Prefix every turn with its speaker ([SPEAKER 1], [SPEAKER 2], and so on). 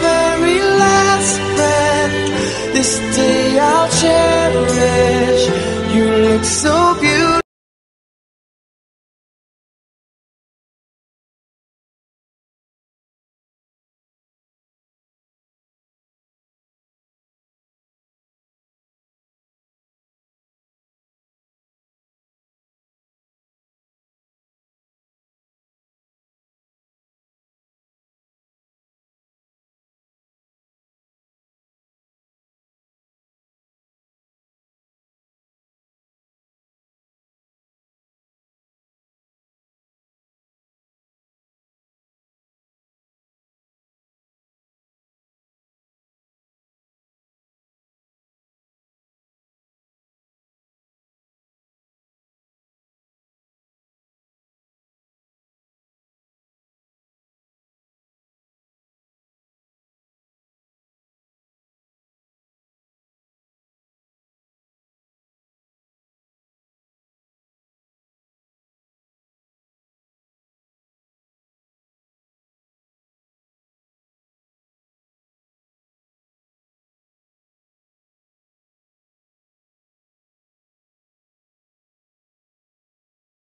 [SPEAKER 1] very last breath, this day I'll cherish. You look so beautiful